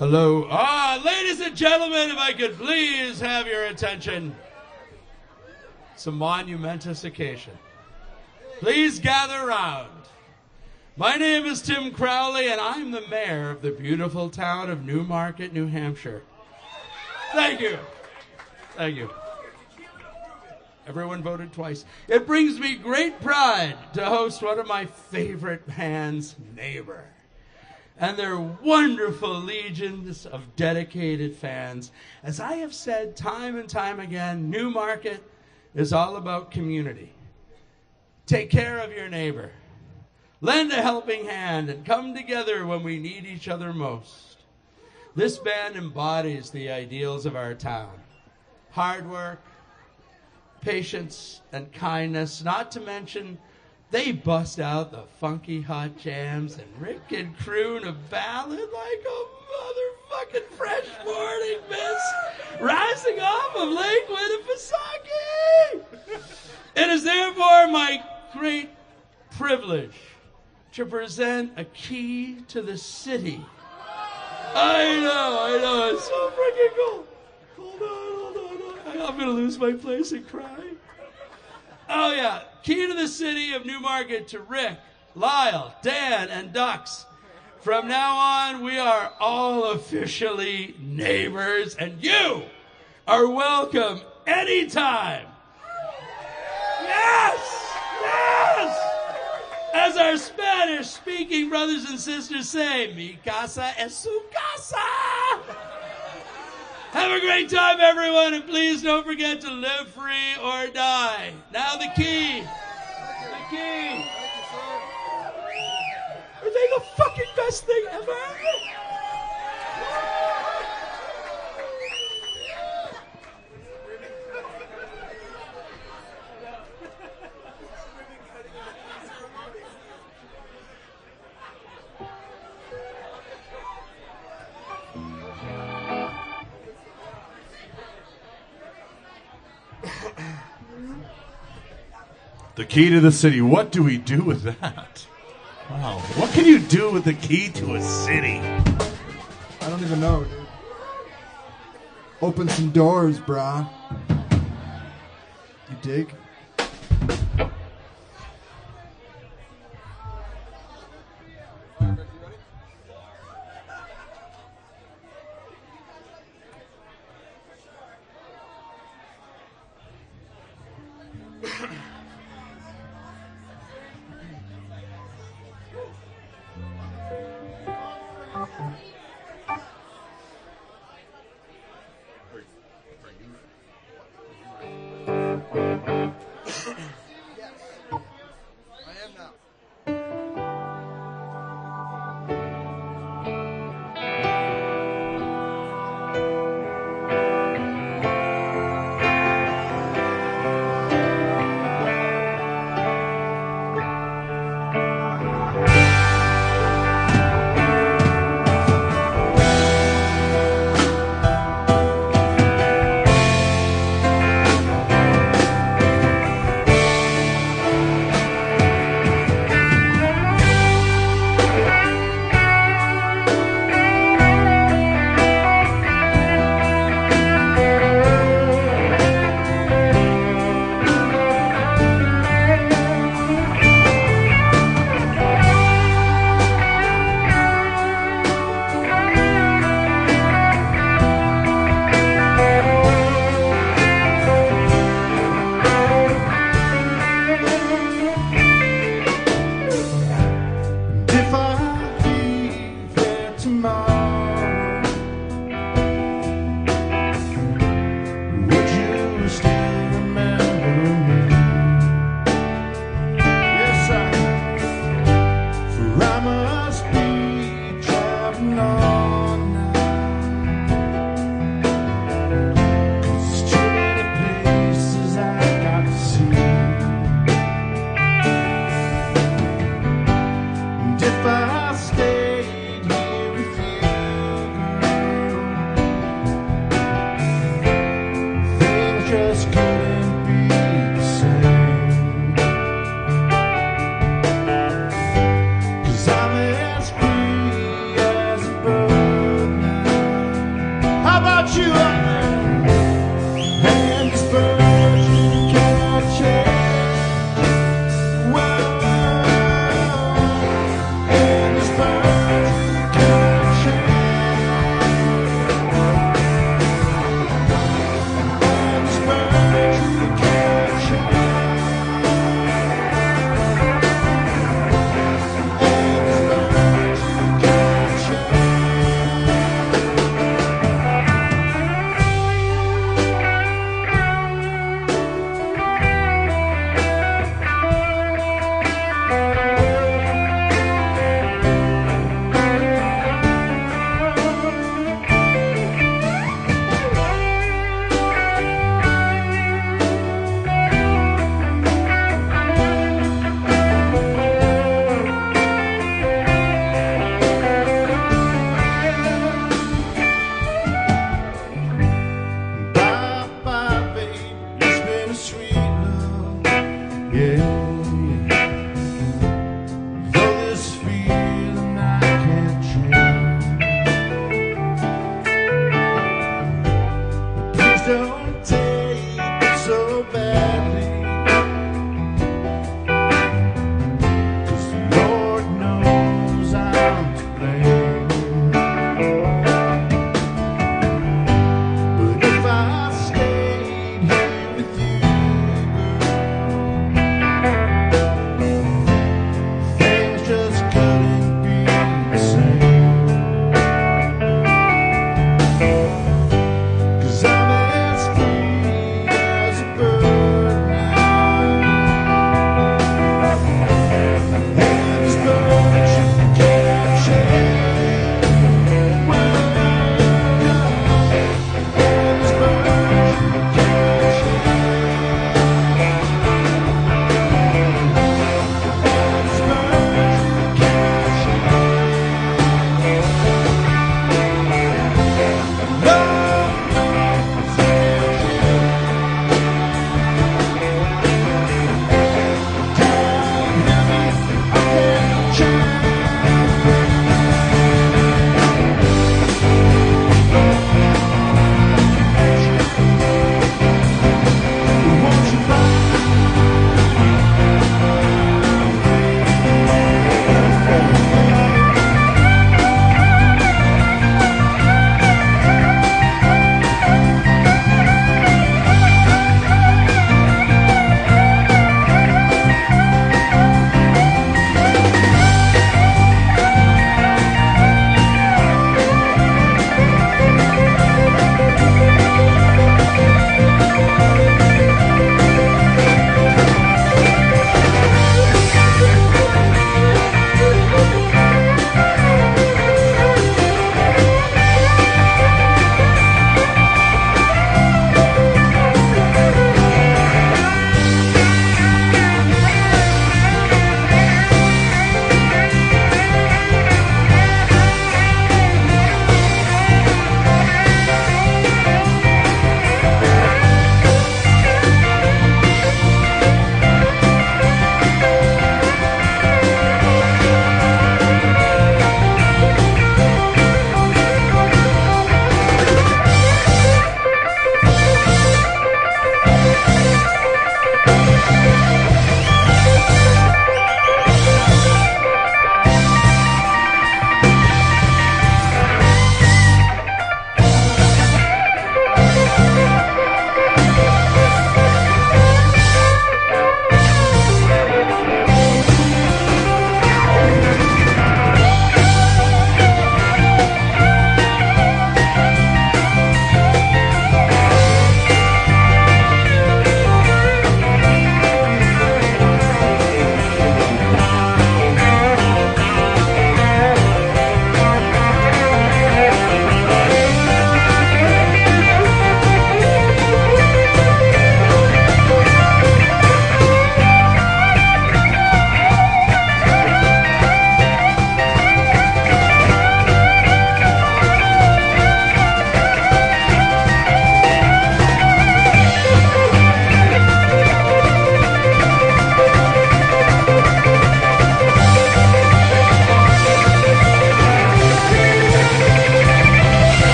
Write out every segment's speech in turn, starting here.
Hello. Ah, ladies and gentlemen, if I could please have your attention. It's a monumentous occasion. Please gather round. My name is Tim Crowley, and I'm the mayor of the beautiful town of Newmarket, New Hampshire. Thank you. Thank you. Everyone voted twice. It brings me great pride to host one of my favorite bands, Neighbor, and their wonderful legions of dedicated fans. As I have said time and time again, Newmarket is all about community. Take care of your neighbor. Lend a helping hand and come together when we need each other most. This band embodies the ideals of our town hard work, patience, and kindness, not to mention they bust out the funky hot jams and Rick can croon a ballad like a motherfucking fresh morning mist rising off of Lake Winnipesaukee. It is therefore my great privilege to present a key to the city. I know, I know, it's so freaking cool. Hold on, hold on, hold on. I'm gonna lose my place and cry. Oh yeah, key to the city of Newmarket to Rick, Lyle, Dan, and Ducks. From now on, we are all officially neighbors, and you are welcome anytime. Yes! Yes! As our Spanish speaking brothers and sisters say, mi casa es su casa! Have a great time, everyone, and please don't forget to live free or die. Now, the key. The key. Are they the fucking best thing ever? The key to the city. What do we do with that? Wow. What can you do with the key to a city? I don't even know, dude. Open some doors, brah. You dig?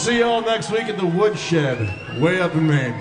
See you all next week at the Woodshed, way up in Maine.